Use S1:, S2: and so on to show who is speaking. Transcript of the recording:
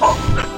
S1: 好。